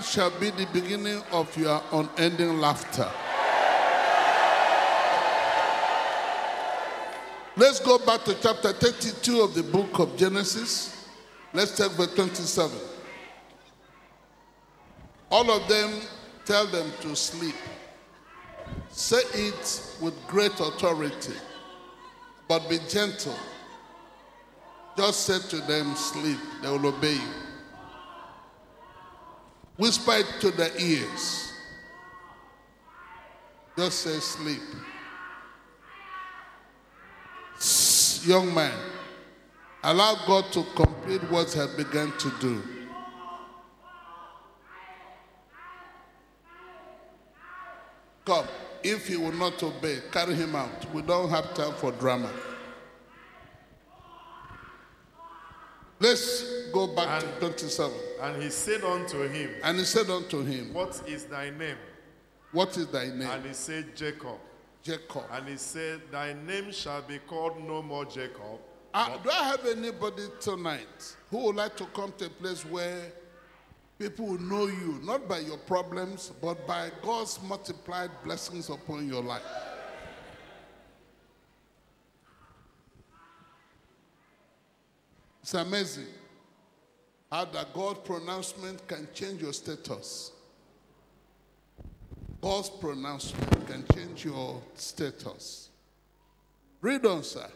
shall be the beginning of your unending laughter. Let's go back to chapter 32 of the book of Genesis. Let's take verse 27. All of them tell them to sleep. Say it with great authority, but be gentle. Just say to them, sleep. They will obey you. Whisper it to the ears. Just say, sleep. Shh, young man, allow God to complete what He begun to do. Come, if he will not obey, carry him out. We don't have time for drama. Let's go back And- to 27. And he said unto him, And he said unto him, What is thy name? What is thy name? And he said, Jacob. Jacob. And he said, Thy name shall be called no more Jacob. Uh, do I have anybody tonight who would like to come to a place where people will know you, not by your problems, but by God's multiplied blessings upon your life? It's amazing how that God's pronouncement can change your status. God's pronouncement can change your status. Read on, sir.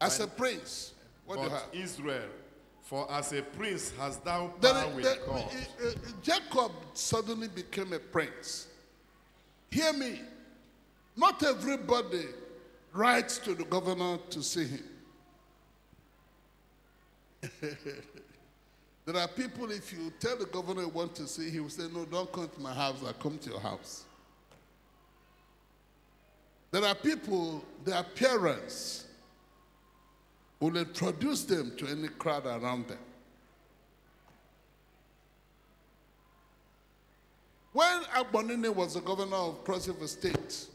As a prince, what do you have? Israel, for as a prince has thou power it- with God. uh, uh, Jacob suddenly became a prince. Hear me. Not everybody writes to the governor to see him. there are people, if you tell the governor you want to see, he will say, No, don't come to my house, I'll come to your house. There are people, their appearance will introduce them to any crowd around them. When Agbonine was the governor of Cross River State,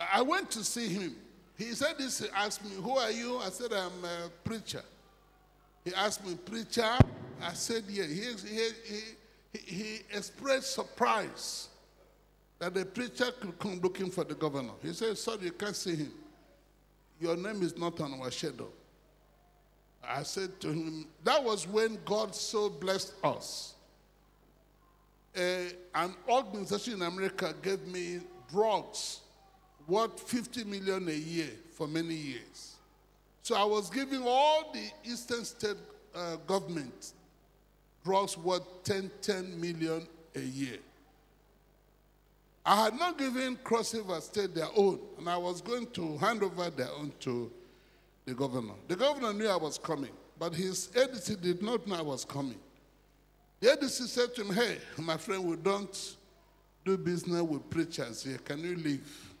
I went to see him. He said this, he asked me, Who are you? I said, I'm a preacher. He asked me, Preacher? I said, Yeah. He, he, he, he expressed surprise that the preacher could come looking for the governor. He said, Sorry, you can't see him. Your name is not on our shadow. I said to him, That was when God so blessed us. Uh, an organization in America gave me drugs worth 50 million a year for many years. So I was giving all the Eastern State uh, government drugs worth 10, 10 million a year. I had not given Cross River State their own, and I was going to hand over their own to the governor. The governor knew I was coming, but his ADC did not know I was coming. The ADC said to him, Hey, my friend, we don't do business with preachers here. Can you leave?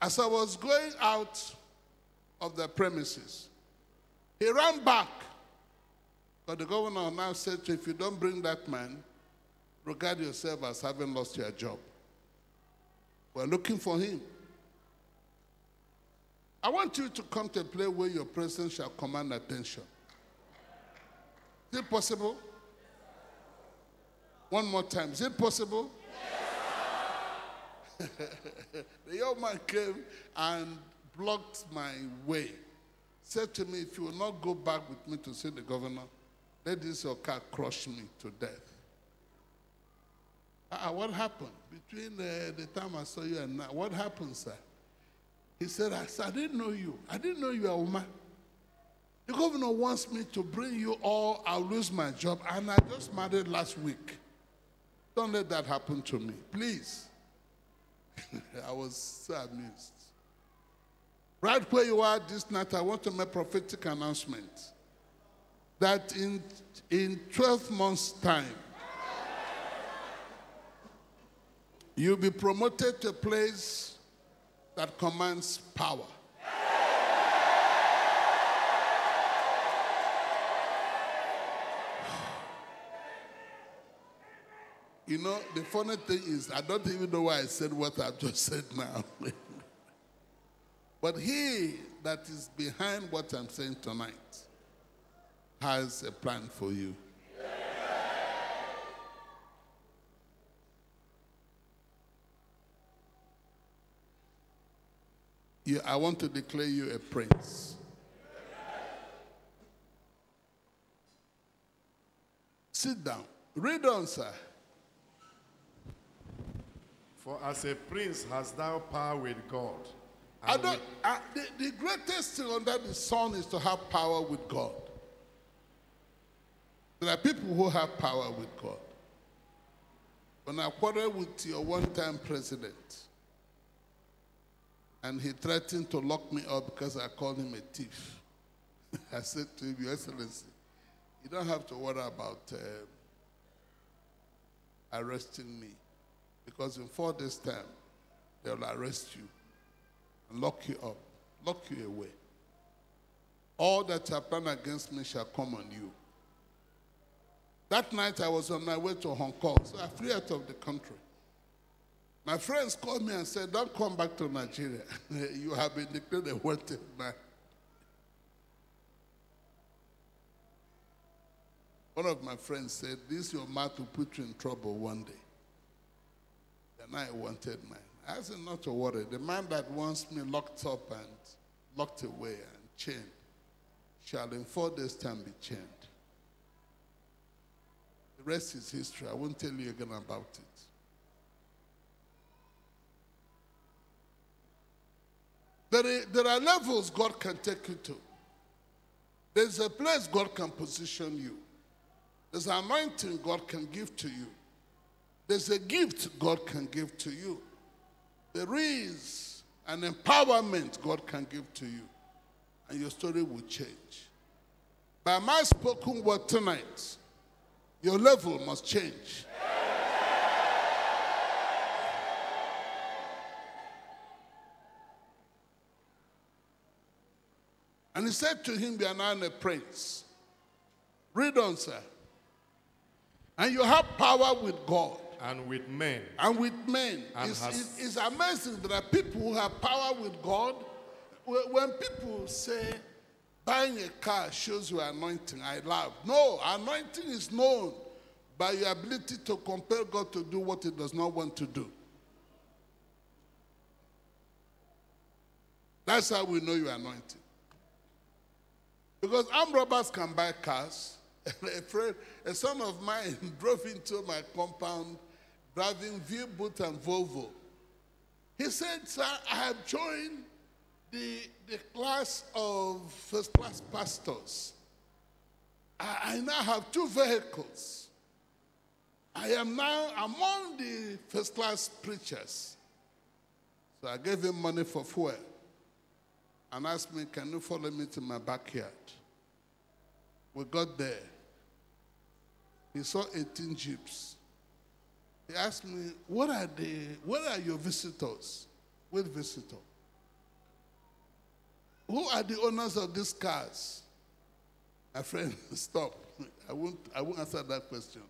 As I was going out of the premises, he ran back. But the governor now said If you don't bring that man, regard yourself as having lost your job. We're looking for him. I want you to come to a place where your presence shall command attention. Is it possible? One more time. Is it possible? the young man came and blocked my way. Said to me, if you will not go back with me to see the governor, let this your car crush me to death. Ah, what happened between uh, the time I saw you and now? What happened, sir? He said, I, I didn't know you. I didn't know you were a woman. The governor wants me to bring you all, I'll lose my job. And I just married last week. Don't let that happen to me, please. I was so amused. Right where you are this night, I want to make prophetic announcement that in, in 12 months' time, you'll be promoted to a place that commands power. You know, the funny thing is, I don't even know why I said what I've just said now. But he that is behind what I'm saying tonight has a plan for you. Yeah. I want to declare you a prince. Sit down. Read on, sir. For as a prince has thou power with God I don't, I, the, the greatest thing under the sun is to have power with God. There are people who have power with God. When I quarreled with your one time president, and he threatened to lock me up because I called him a thief, I said to him, Your Excellency, you don't have to worry about uh, arresting me because in four days' time, they'll arrest you lock you up, lock you away. All that are planned against me shall come on you. That night I was on my way to Hong Kong, so I flew out of the country. My friends called me and said, Don't come back to Nigeria. you have been declared a wanted man. One of my friends said, This your mouth will put you in trouble one day. And I wanted man. I said, Not to worry. The man that wants me locked up and locked away and chained shall in four days' time be chained. The rest is history. I won't tell you again about it. There there are levels God can take you to. There's a place God can position you. There's an anointing God can give to you. There's a gift God can give to you. There is an empowerment God can give to you. And your story will change. By my spoken word tonight, your level must change. And he said to him, You are now a prince. Read on, sir. And you have power with God and with men. and with men. And It's, has- it's amazing. There are people who have power with God. When people say buying a car shows your anointing, I love. No, anointing is known by your ability to compel God to do what he does not want to do. That's how we know you're anointed. Because armed robbers can buy cars. a friend, a son of mine drove into my compound driving V-Boot and Volvo. He said, sir, I have joined the, the class of first-class pastors. I, I now have two vehicles. I am now among the first-class preachers. So I gave him money for fuel and asked me, Can you follow me to my backyard? We got there. He saw 18 jeeps. He asked me, What are the, Where are your visitors? What visitor? Who are the owners of these cars? My friend, stop. I won't, I won't answer that question.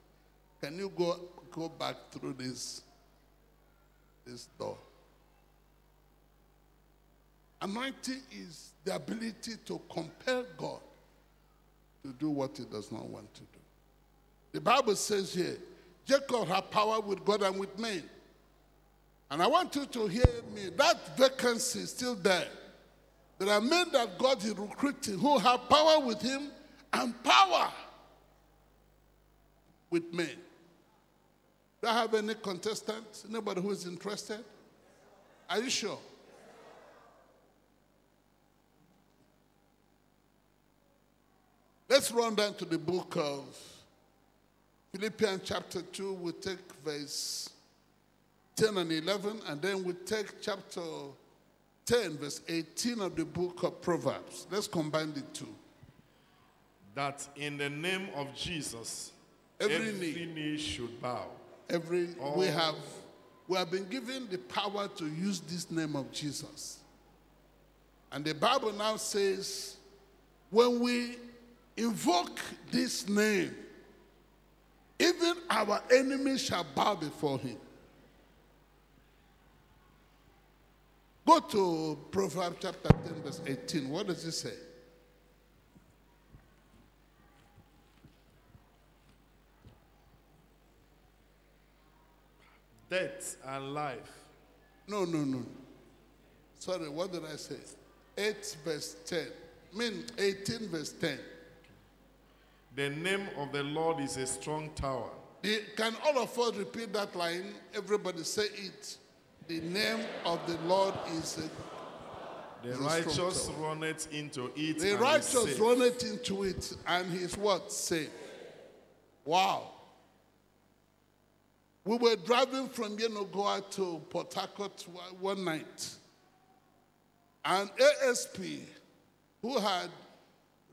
Can you go, go back through this, this door? Anointing is the ability to compel God to do what he does not want to do. The Bible says here, Jacob had power with God and with men. And I want you to hear me. That vacancy is still there. There are men that God is recruiting who have power with him and power with men. Do I have any contestants? Anybody who is interested? Are you sure? Let's run down to the book of Philippians chapter 2. We'll take verse 10 and 11, and then we'll take chapter 10, verse 18 of the book of Proverbs. Let's combine the two. That in the name of Jesus, Every knee. knee should bow. Every we have we have been given the power to use this name of Jesus. And the Bible now says, when we invoke this name, even our enemies shall bow before him. Go to Proverbs chapter 10, verse 18. What does it say? Death and life. No, no, no. Sorry, what did I say? 8 verse 10. I mean 18 verse 10. The name of the Lord is a strong tower. The- can all of us repeat that line? Everybody say it. The name of the Lord is a The righteous tower. runneth into it. The righteous safe. runneth into it, and his what? Safe. Wow. We were driving from Yenagoa to Port Harcourt one night, and ASP, who had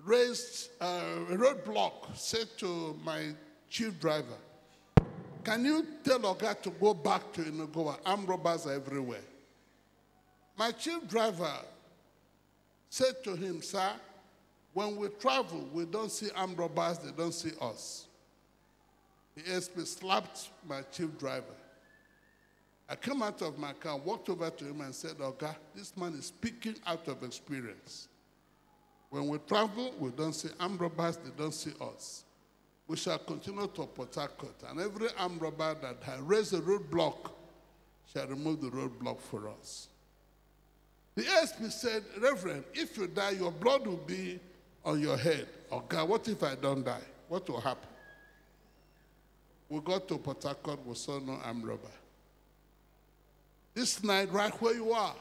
raised uh, a roadblock, said to my chief driver, Can you tell Oga to go back to Yenagoa? Armed robbers are everywhere. My chief driver said to him, Sir, when we travel, we don't see armed robbers, they don't see us. The ASP slapped my chief driver. I came out of my car, walked over to him, and said, Okay, this man is speaking out of experience. When we travel, we don't see armed robbers, they don't see us. We shall continue to Port and every armed robber that has raised a roadblock shall remove the roadblock for us. The ASP said, Reverend, if you die, your blood will be on your head. Oh God, what if I don't die? What will happen? We got to Port Harcourt, we saw no armed robber. This night, right where you are,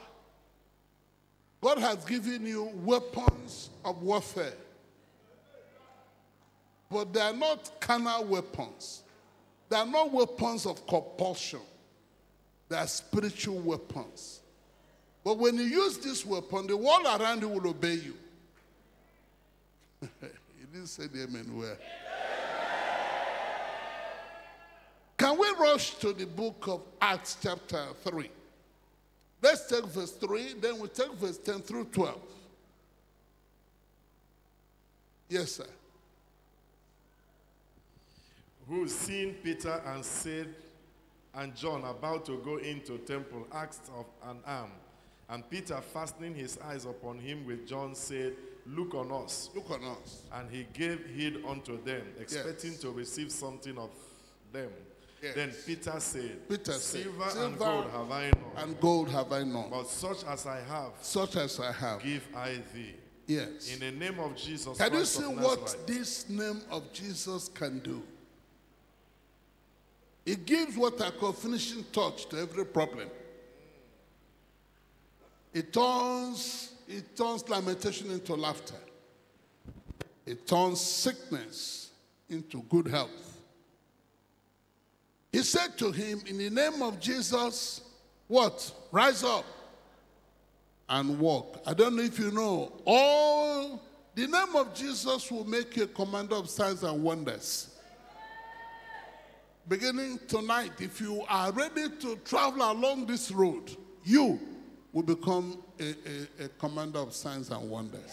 God has given you weapons of warfare. But they are not carnal weapons. They are not weapons of compulsion. They are spiritual weapons. But when you use this weapon, the world around you will obey you. he didn't say the amen well. Can we rush to the book of Acts, chapter 3? Let's take verse 3, then we take verse 10 through 12. Yes, sir. Who seen Peter and said, and John about to go into temple, asked of an arm. And Peter, fastening his eyes upon him with John, said, Look on us. Look on us. And he gave heed unto them, expecting Yes. to receive something of them. Yes. Then Peter said, Peter said, Silver, and gold have I not, And gold have I none, but such as I have, such as I have. give I thee. Yes. In the name of Jesus Can you see what this name of Jesus can do? It gives what I call finishing touch to every problem. It turns, it turns lamentation into laughter. It turns sickness into good health. He said to him, In the name of Jesus, what? Rise up and walk. I don't know if you know, all the name of Jesus will make you a commander of signs and wonders. Beginning tonight, if you are ready to travel along this road, you will become a, a, a commander of signs and wonders.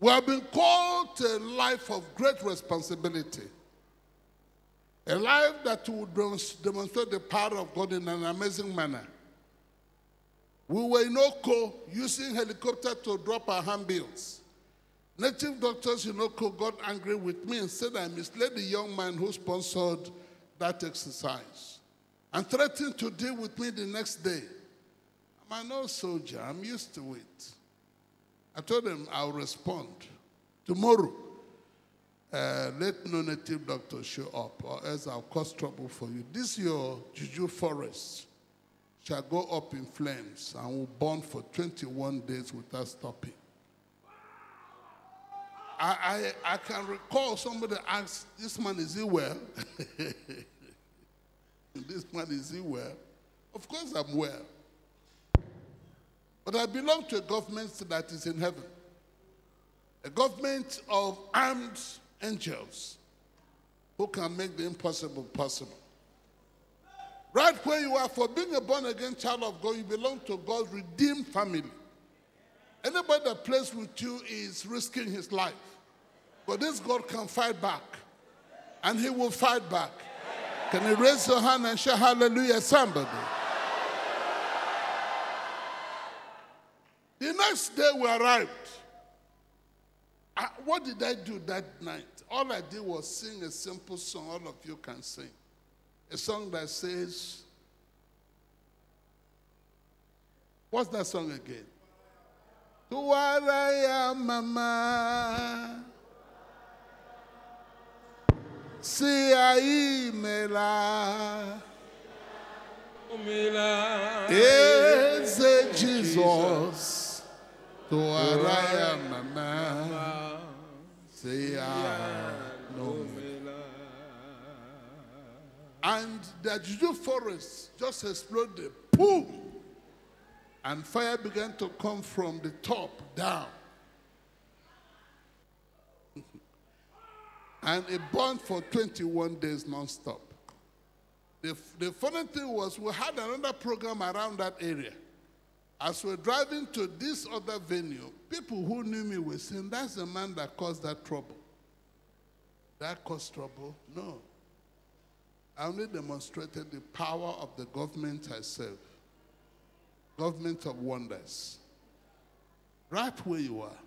We have been called to a life of great responsibility. A life that would demonstrate the power of God in an amazing manner. We were in Oko using helicopter to drop our handbills. Native doctors in Oko got angry with me and said I misled the young man who sponsored that exercise and threatened to deal with me the next day. I'm an old soldier, I'm used to it. I told them I'll respond. Tomorrow, uh, let no native doctor show up, or else I'll cause trouble for you. This your juju forest shall go up in flames and will burn for 21 days without stopping. I, I, I can recall somebody asked, This man, is he well? this man, is he well? Of course, I'm well. But I belong to a government that is in heaven, a government of armed angels who can make the impossible possible. Right where you are, for being a born again child of God, you belong to God's redeemed family. Anybody that plays with you is risking his life. But this God can fight back, and he will fight back. Can you raise your hand and shout hallelujah, somebody? The next day we arrived. I- what did I do that night? All I did was sing a simple song all of you can sing. a song that says, What's that song again? Tuwaraya mama. Si ahí me la. Eze Jesus. Si no And the Juju forest just exploded. Boom! And fire began to come from the top down. and it burned for 21 days non-stop. The, the funny thing was we had another program around that area. As we're driving to this other venue, people who knew me were saying, that's the man that caused that trouble. That caused trouble? No. I only demonstrated the power of the government I serve. Government of wonders. Right where you are.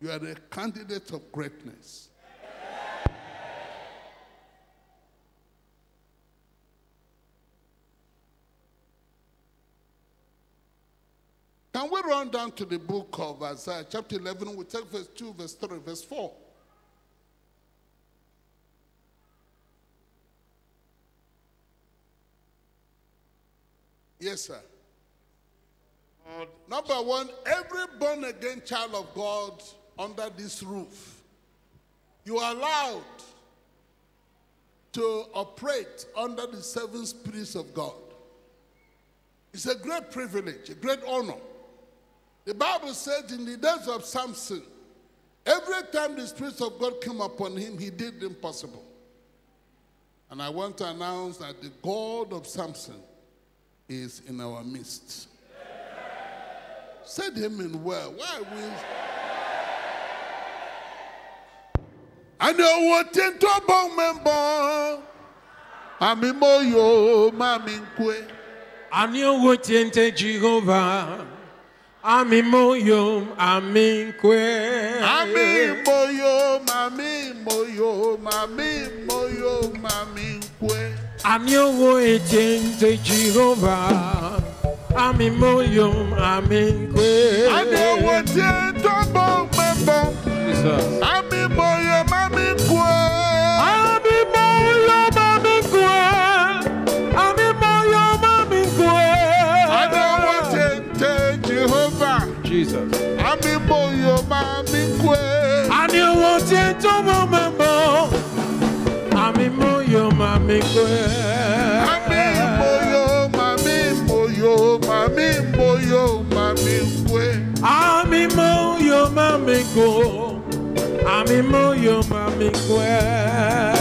You are the candidate of greatness. Can we run down to the book of Isaiah, chapter 11? We take verse 2, verse 3, verse 4. Yes, sir. God, Number one, every born again child of God under this roof, you are allowed to operate under the seven spirits of God. It's a great privilege, a great honor. The Bible said in the days of Samson, every time the Spirit of God came upon him, he did the impossible. And I want to announce that the God of Samson is in our midst. Said him in well. Why we? I know what in trouble member. Mami moyo, mami nkwe. Ani owo tiente Jehovah. Ami moyo, ami nkwe. Mami moyo, mami moyo, mami moyo, mami nkwe. Ani owo tiente Jehovah. Ami moyo, ami nkwe. I know what in trouble member. Jesus. Owo tiente mo memo. Ami moyo, mami nkwe. Mami moyo, mami moyo, mami moyo, mami nkwe. Ami moyo mami ko, ami moyo mami kwe.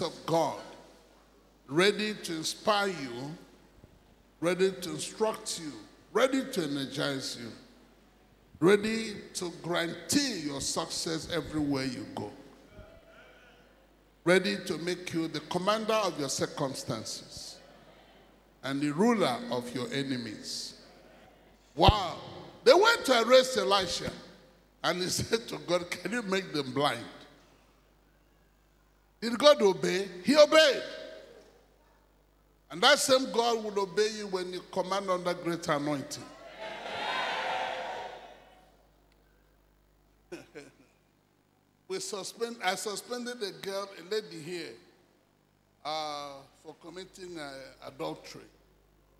Of God ready to inspire you, ready to instruct you, ready to energize you, ready to guarantee your success everywhere you go, ready to make you the commander of your circumstances and the ruler of your enemies. Wow. They went to arrest Elisha and he said to God, Can you make them blind? Did God obey? He obeyed. And that same God will obey you when you command under great anointing. we suspend, I suspended a girl, a lady here, uh, for committing uh, adultery.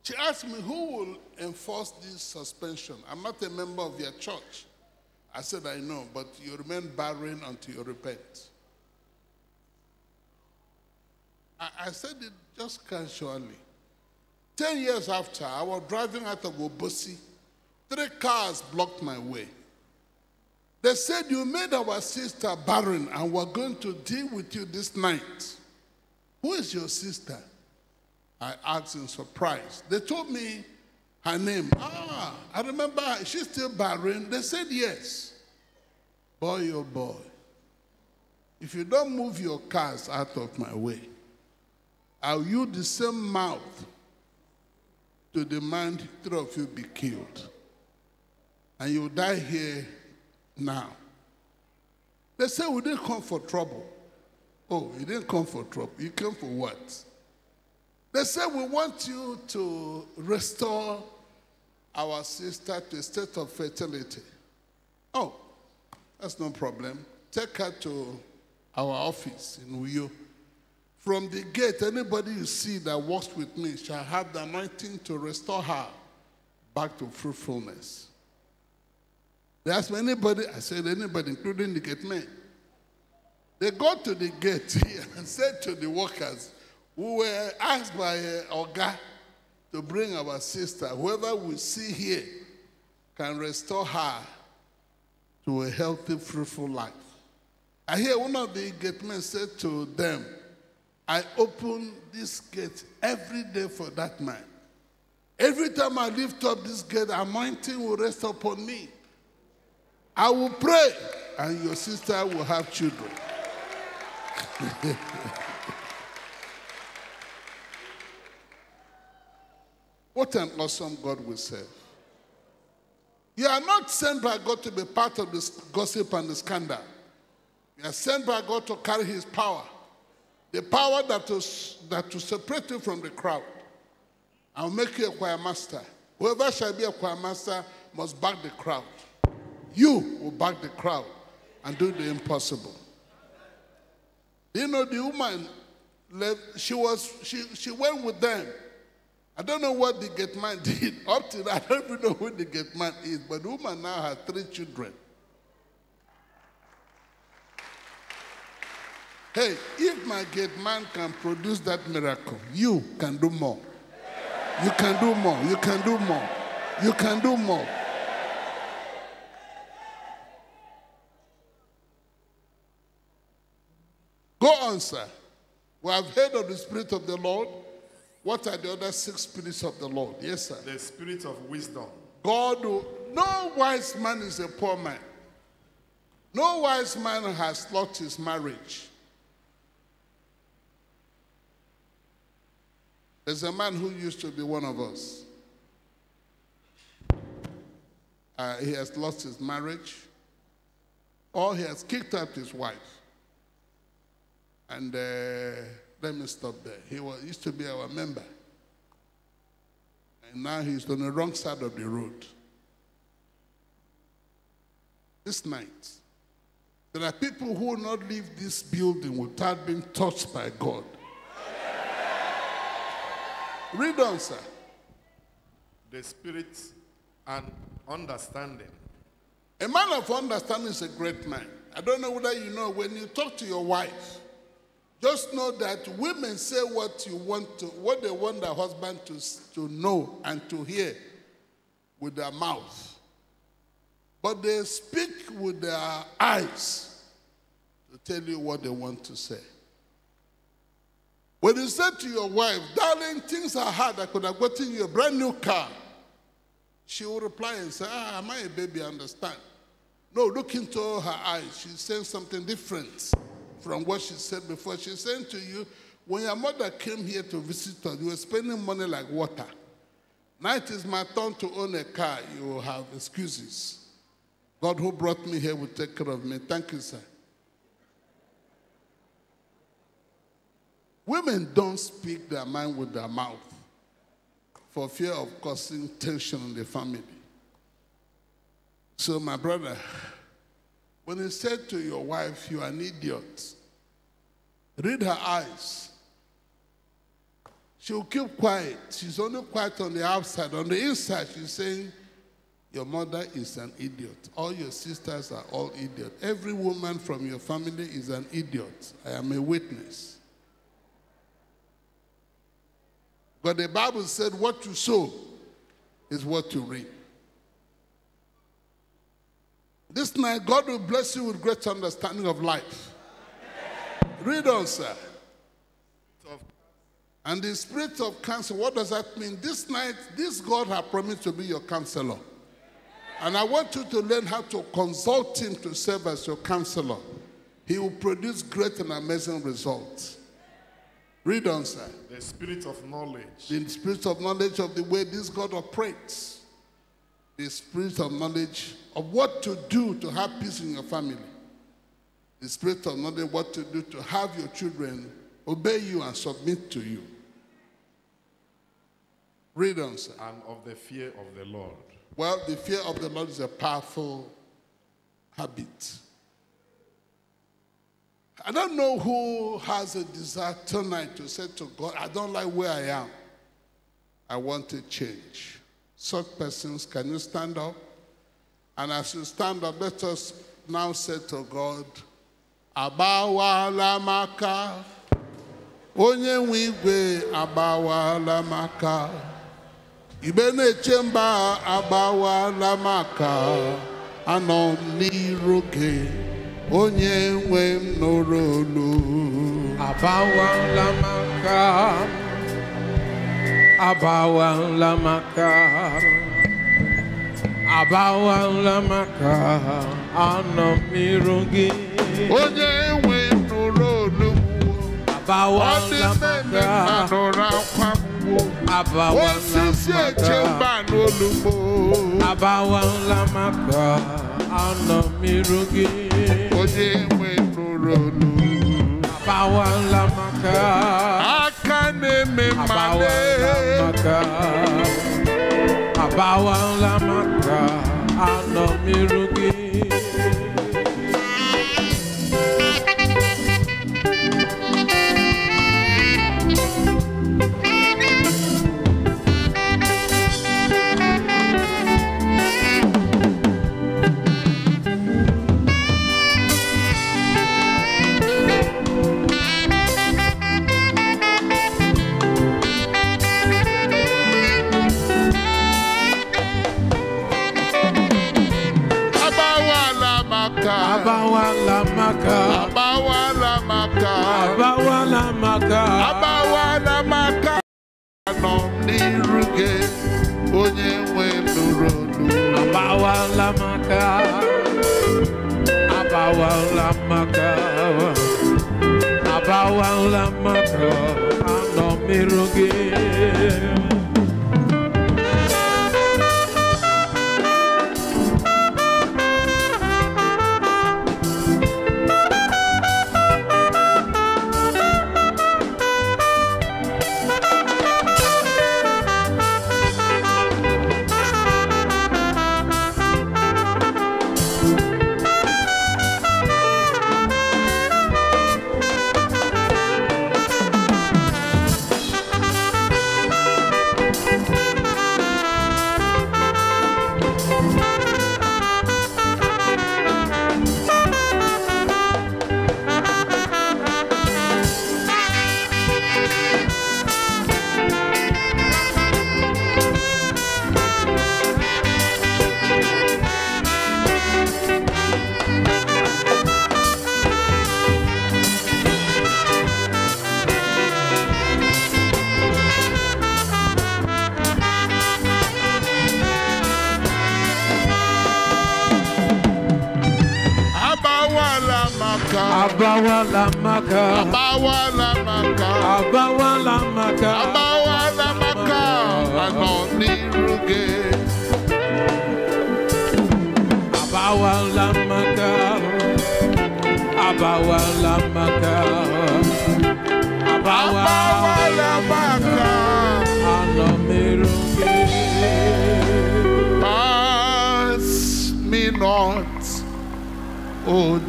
She asked me, Who will enforce this suspension? I'm not a member of your church. I said, I know, but you remain barren until you repent. I, said it just casually. Ten years after, I was driving out of Obosi. Three cars blocked my way. They said, You made our sister barren, and we're going to deal with you this night. Who is your sister? I asked in surprise. They told me her name. Ah, I remember. She's still barren. They said yes. Boy, oh boy. If you don't move your cars out of my way, I'll use the same mouth to demand three of you be killed. And you'll die here now. They say we didn't come for trouble. Oh, you didn't come for trouble. You came for what? They say we want you to restore our sister to a state of fertility. Oh, That's no problem. Take her to our office in Uyo. From the gate, anybody you see that walks with me shall have the anointing to restore her back to fruitfulness. They asked me, anybody? I said, anybody, including the gate men. They got to the gate and said to the workers who were asked by uh, Oga to bring our sister, whoever we see here can restore her to a healthy, fruitful life. I hear one of the gate men said to them, I open this gate every day for that man. Every time I lift up this gate, anointing will rest upon me. I will pray, and your sister will have children. what an awesome God we serve. You are not sent by God to be part of this gossip and the scandal. You are sent by God to carry his power. The power that will, that will separate you from the crowd. I'll make you a choir master. Whoever shall be a choir master must back the crowd. You will back the crowd and do the impossible. You know, the woman, left, she, was, she, she went with them. I don't know what the gate man did. Up to that, I don't even know who the gate man is, but the woman now has three children. Hey, if my gate man can produce that miracle, you can do more. You can do more. You can do more. You can do more. Go on, sir. We have heard of the Spirit of the Lord. What are the other six spirits of the Lord? Yes, sir. The spirit of wisdom. God, will- no wise man is a poor man. No wise man has lost his marriage. There's a man who used to be one of us. Uh, he has lost his marriage, or he has kicked out his wife. And uh, let me stop there. He was, used to be our member. And now he's on the wrong side of the road. This night, there are people who will not leave this building without being touched by God. Read on, sir. The spirit and understanding. A man of understanding is a great man. I don't know whether you know when you talk to your wife, just know that women say what you want to, what they want their husband to, to know and to hear with their mouth. But they speak with their eyes to tell you what they want to say. When you say to your wife, darling, things are hard, I could have gotten you a brand new car. She will reply and say, ah, am I a baby? I understand. No, look into her eyes. She's saying something different from what she said before. She's saying to you, when your mother came here to visit us, you were spending money like water. Now it is my turn to own a car. You will have excuses. God who brought me here will take care of me. Thank you, sir. Women don't speak their mind with their mouth for fear of causing tension in the family. So, my brother, when you said to your wife, You are an idiot, read her eyes. She'll keep quiet. She's only quiet on the outside. On the inside, she's saying, Your mother is an idiot. All your sisters are all idiots. Every woman from your family is an idiot. I am a witness. But the Bible said, What you sow is what you reap. This night, God will bless you with great understanding of life. Read on, sir. And the spirit of counsel, what does that mean? This night, this God has promised to be your counselor. And I want you to learn how to consult him to serve as your counselor. He will produce great and amazing results. Read on, sir. the spirit of knowledge. The spirit of knowledge of the way this God operates. The spirit of knowledge of what to do to have peace in your family. The spirit of knowledge what to do to have your children obey you and submit to you. Read on, sir. and of the fear of the Lord. Well, the fear of the Lord is a powerful habit. Don't know who has a desire tonight to say to God, I don't like where I am. I want to change. Such persons, can you stand up? And as you stand up, let us now say to God, Abawala maka. Onye nwe igwe agbawala maka. Igbe na-eche mba agbawala maka. Anọ m n'iru. Onye nwe m nụrụ olu. Abawala maka. Abawala maka. Abawala maka. Anọ m n'iru gị. Onye nwe m nụrụ olu m. Ọ dị Abawala mmemme na nụrụ akwa m. Abawala Osisi eche maka. mba n'olu m. Abawala maka. Anọ m n'iru gị. Onye nwe m nụrụ olu. Abawala maka. aka na-eme Abawala mmale maka. Abawala maka. Anọ m n'iru maka. agbawala maka nọ n'iru gị onye nwe nụrụ olu Abawala maka. Abawala maka. Abawala maka. Anọ m n'iru gị.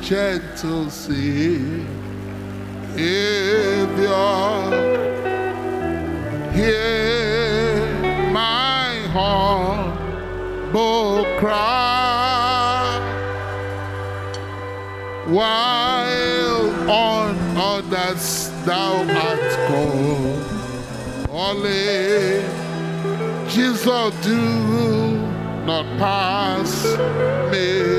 Gentle Savior. Hear my humble cry while on others thou art called. Only Jesus do not pass me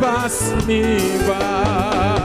not pass me by.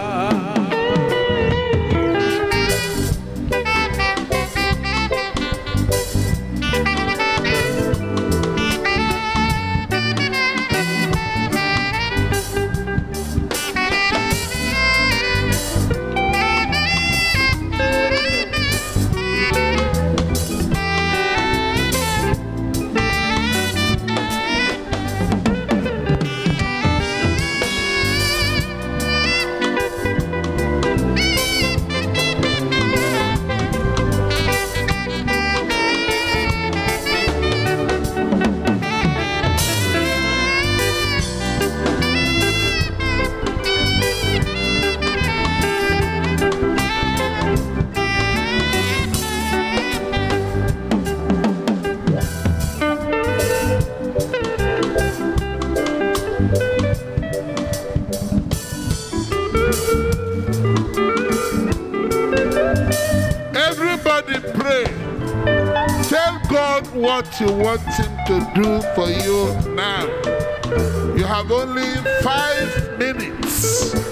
You want Him to do for you now. You have only five minutes.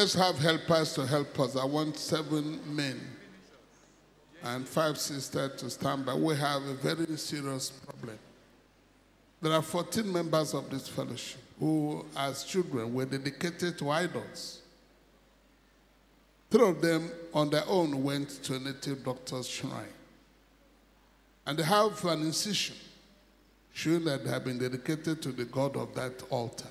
Let's have helpers to help us. I want seven men and five sisters to stand by. We have a very serious problem. There are 14 members of this fellowship who, as children, were dedicated to idols. Three of them, on their own, went to a native doctor's shrine. And they have an incision showing that they have been dedicated to the God of that altar.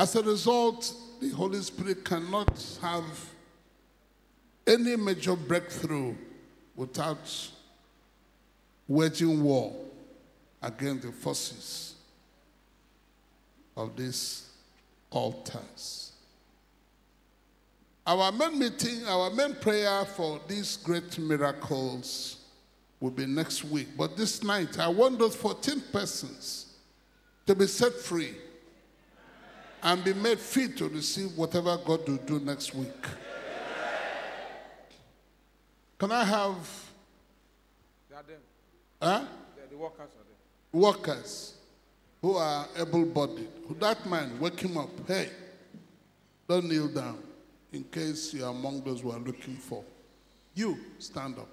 As a result, the Holy Spirit cannot have any major breakthrough without waging war against the forces of these altars. Our main meeting, our main prayer for these great miracles will be next week. But this night, I want those 14 persons to be set free and be made fit to receive whatever God will do next week. Can I have They are them. huh, They are the workers are them. workers who are able bodied? That man, wake him up. Hey, don't kneel down in case you are among those who are looking for. You, stand up.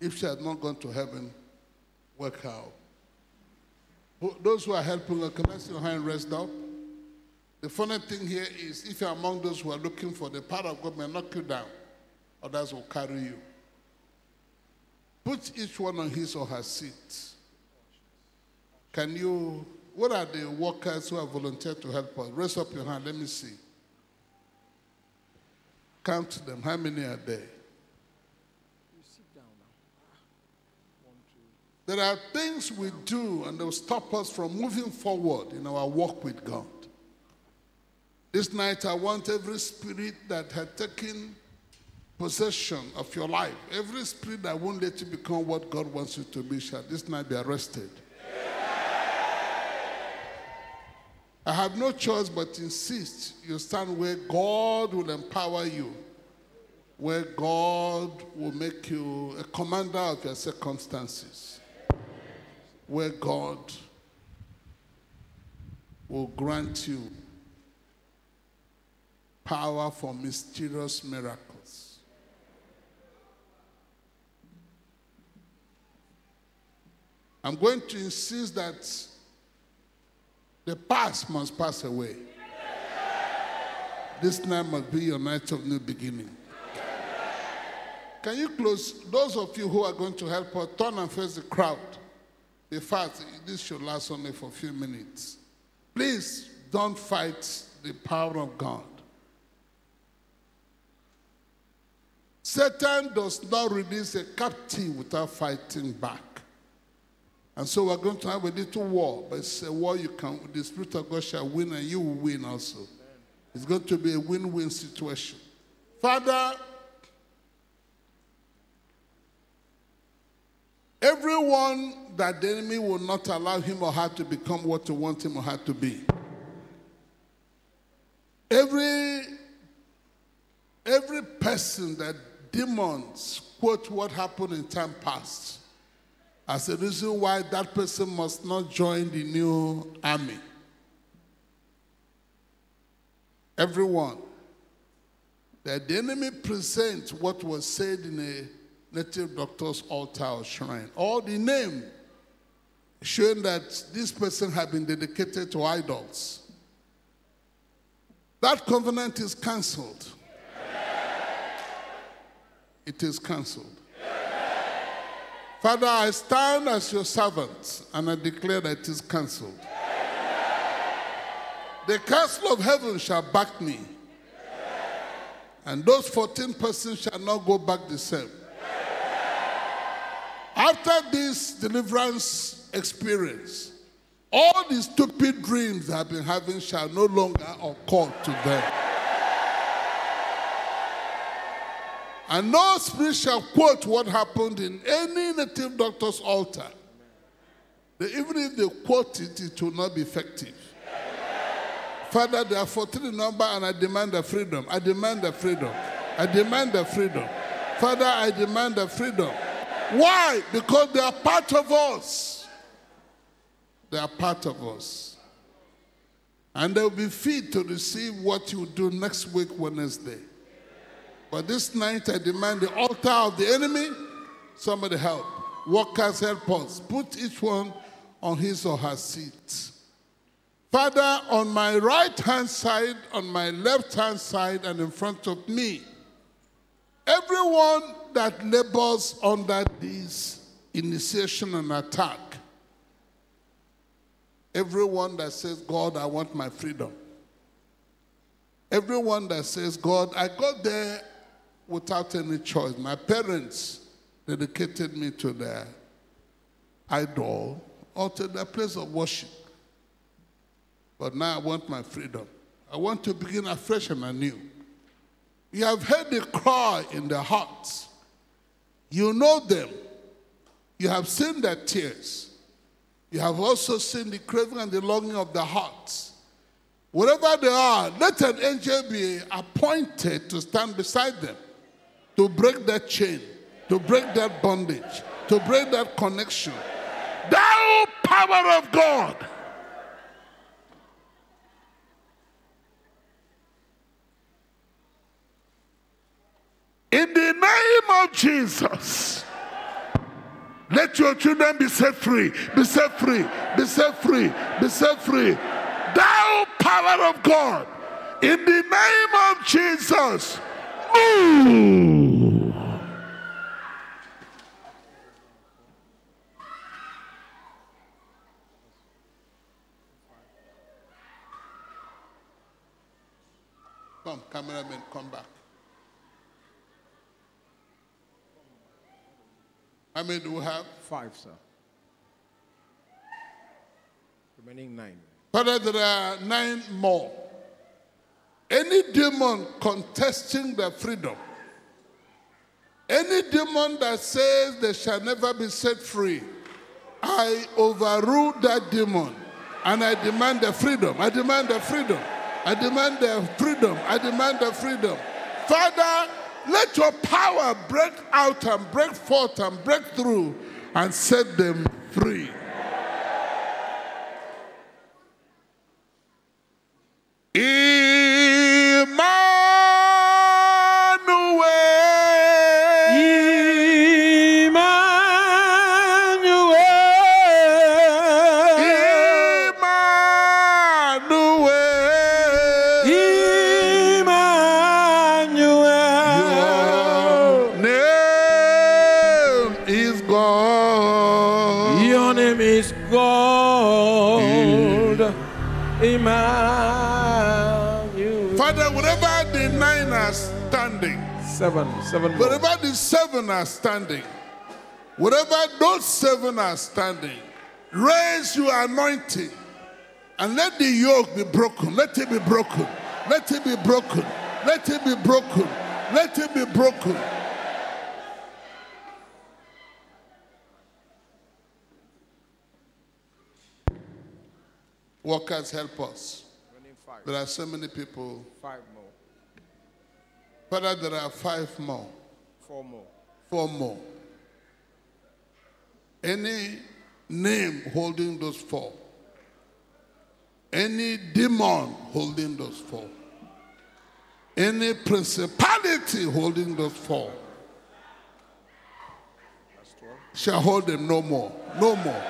If she had not gone to heaven, work out. Those who are helping can I see your hand raised up? The funny thing here is if you're among those who are looking for the power of God may knock you down, others will carry you. Put each one on his or her seat. Can you, what are the workers who have volunteered to help us? Raise up your hand, let me see. Count them. How many are there? You sit down now. One, two. There are things we do and they'll stop us from moving forward in our walk with God. This night, I want every spirit that had taken possession of your life, every spirit that won't let you become what God wants you to be, shall this night be arrested. I have no choice but insist you stand where God will empower you, where God will make you a commander of your circumstances, where God will grant you power for mysterious miracles. I'm going to insist that the past must pass away. This night must be your night of new beginning. Can you close? Those of you who are going to help her, turn and face the crowd. In fact, this should last only for a few minutes. Please don't fight the power of God. Satan does not release a captive without fighting back. And so we're going to have a little war, but it's a war you can, the Spirit of God shall win and you will win also. It's going to be a win win situation. Father, everyone that the enemy will not allow him or her to become what you want him or her to be. Every every person that demons quote what happened in time past as a reason why that person must not join the new army. Everyone. That the enemy presents what was said in a native doctor's altar or shrine, or the name showing that this person had been dedicated to idols. That covenant is cancelled. It is cancelled. Father, I stand as your servant and I declare that it is cancelled. The castle of heaven shall back me, and those 14 persons shall not go back the same. After this deliverance experience, all the stupid dreams I've been having shall no longer occur to them. And no spirit shall quote what happened in any native doctor's altar. Even if they quote it, it will not be effective. Father, there are 14 number and I demand the freedom. I demand the freedom. I demand the freedom. Father, I demand the freedom. Why? Because they are part of us. They are part of us. And they'll be fit to receive what you do next week, Wednesday. But this night, I demand the altar of the enemy. Somebody help. Workers, help us. Put each one on his or her seat. Father, on my right hand side, on my left hand side, and in front of me, everyone that labors under this initiation and attack, everyone that says, God, I want my freedom, everyone that says, God, I got there without any choice. My parents dedicated me to their idol or to their place of worship. But now I want my freedom. I want to begin afresh and anew. You have heard the cry in their hearts. You know them. You have seen their tears. You have also seen the craving and the longing of the hearts. Wherever they are, let an angel be appointed to stand beside them, to break that chain, to break that bondage, to break that connection. Thou power of God In the name of Jesus, let your children be set free, be set free, be set free, be set free. Thou power of God, in the name of Jesus, move. Come, cameraman, come back. How many do we have? Five, sir. Remaining nine. Father, there are nine more. Any demon contesting their freedom, any demon that says they shall never be set free, I overrule that demon and I demand their freedom. I demand their freedom. I demand their freedom. I demand their freedom. Father, let your power break out and break forth and break through and set them free. Seven. More. wherever the seven are standing, wherever those seven are standing, raise your anointing and let the yoke be broken. Let it be broken. Let it be broken. Let it be broken. Let it be broken. Workers, help us. There are so many people. Five more. Father, there are five more. Four more. four more. Any name holding those four, any demon holding those four, any principality holding those four shall hold them no more, no more,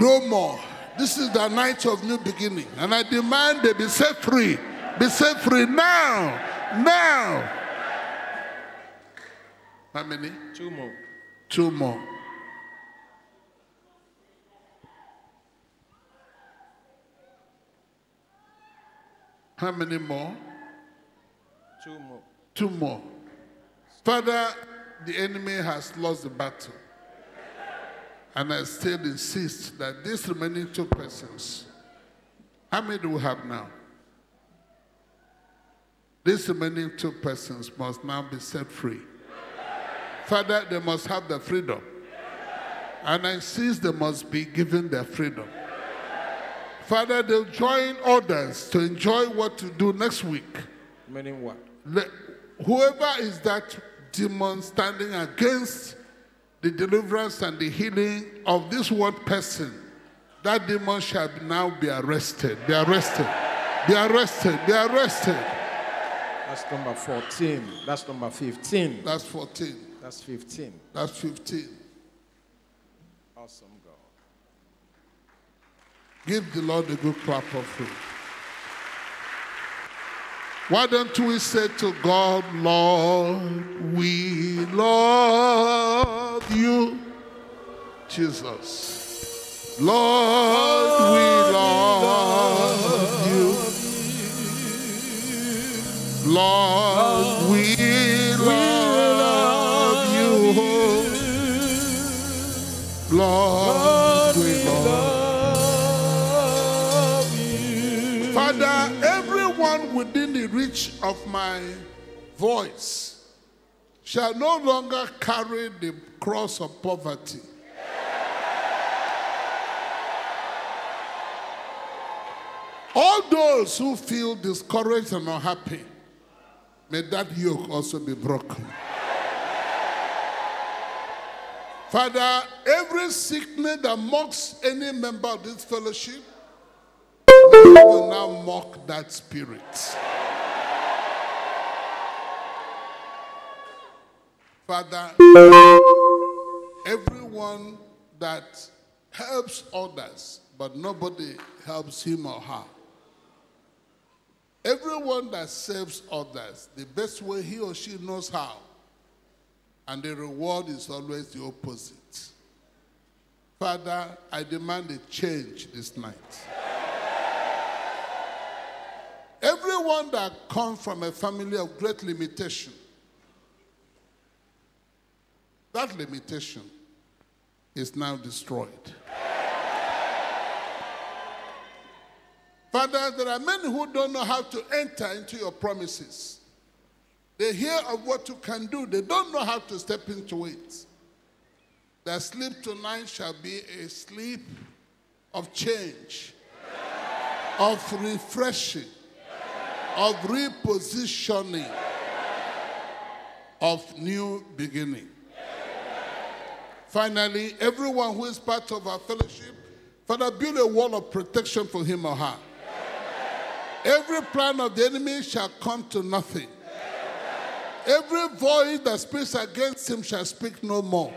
no more. This is the night of new beginning, and I demand they be set free, be set free now, now. How many? Two more. Two more. How many more? Two more. Two more. Father, the enemy has lost the battle. And I still insist that these remaining two persons, how many do we have now? These remaining two persons must now be set free. Father, they must have the freedom. And I insist they must be given their freedom. Father, they'll join others to enjoy what to do next week. Remaining what? Whoever is that demon standing against the deliverance and the healing of this one person, that demon shall now be arrested. Be arrested. Be arrested. Be arrested. That's number 14. That's number 15. That's 14. That's 15. That's 15. Awesome God. Give the Lord a good clap of praise. Why don't we say to God, Lord, we love you, Jesus. Lord, we love you. Lord, we love you. Lord, we love you. Father, everyone within the reach of my voice shall no longer carry the cross of poverty. All those who feel discouraged and unhappy, may that yoke also be broken. Father, every sickness that mocks any member of this fellowship, will now mock that spirit. Father, everyone that helps others, but nobody helps him or her. Everyone that serves others the best way he or she knows how, and the reward is always the opposite. Father, I demand a change this night. Everyone that comes from a family of great limitation, that limitation is now destroyed. Father, there are many who don't know how to enter into your promises. They hear of what you can do, they don't know how to step into it. Their sleep tonight shall be a sleep of change, of refreshing, of repositioning, of new beginning. Finally, everyone who is part of our fellowship, Father, build a wall of protection for him or her. Every plan of the enemy shall come to nothing. Every voice that speaks against him shall speak no more.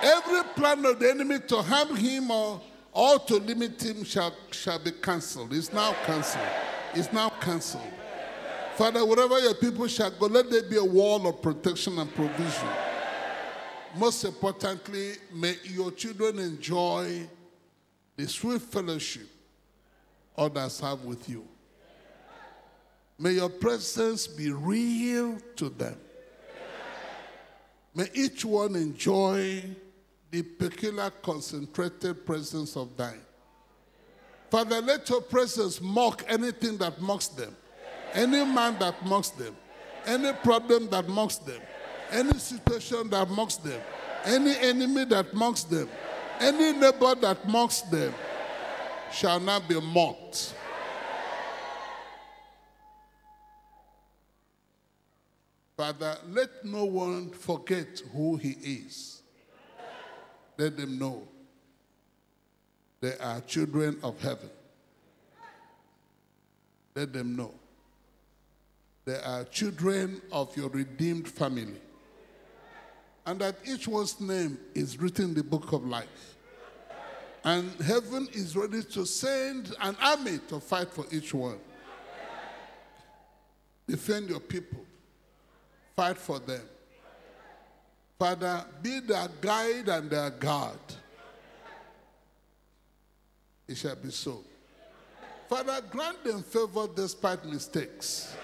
Every plan of the enemy to harm him or, or to limit him shall, shall be cancelled. It's now cancelled. It's now cancelled. Father, wherever your people shall go, let there be a wall of protection and provision. Most importantly, may your children enjoy the sweet fellowship others have with you. May your presence be real to them. May each one enjoy the peculiar concentrated presence of thine. Father, let your presence mock anything that mocks them, any man that mocks them, any problem that mocks them, any situation that mocks them, any enemy that mocks them, any neighbor that mocks them shall not be mocked. Father, let no one forget who he is. Let them know they are children of heaven. Let them know they are children of your redeemed family. And that each one's name is written in the book of life. And heaven is ready to send an army to fight for each one. Defend your people. Fight for them. Father, be their guide and their guard. It shall be so. Father, grant them favor despite mistakes.